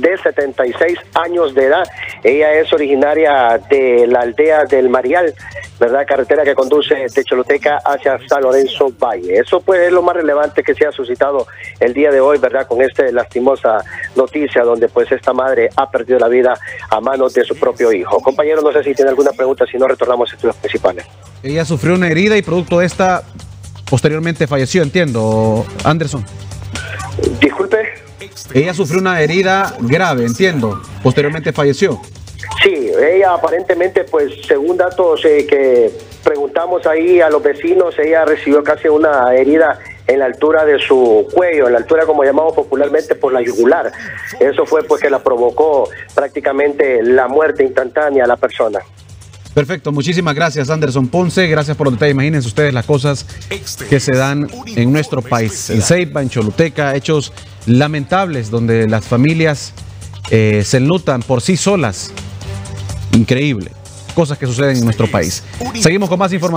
de 76 años de edad. Ella es originaria de la aldea del Marial, ¿verdad? Carretera que conduce de Choluteca hacia San Lorenzo Valle. Eso pues es lo más relevante que se ha suscitado el día de hoy, ¿verdad? Con esta lastimosa noticia donde pues esta madre ha perdido la vida a manos de su propio hijo. Compañero, no sé si tiene alguna pregunta, si no retornamos a estudios principales. Ella sufrió una herida y producto de esta posteriormente falleció, entiendo, Anderson. Disculpe. Ella sufrió una herida grave, entiendo. Posteriormente falleció. Sí, ella aparentemente, pues según datos eh, que preguntamos ahí a los vecinos, ella recibió casi una herida en la altura de su cuello, en la altura como llamamos popularmente por la yugular. Eso fue pues que la provocó prácticamente la muerte instantánea a la persona. Perfecto, muchísimas gracias Anderson Ponce, gracias por los detalles. Imagínense ustedes las cosas que se dan en nuestro país. En Ceiba, en Choluteca, hechos lamentables donde las familias eh, se enlutan por sí solas. Increíble. Cosas que suceden en nuestro país. Seguimos con más información.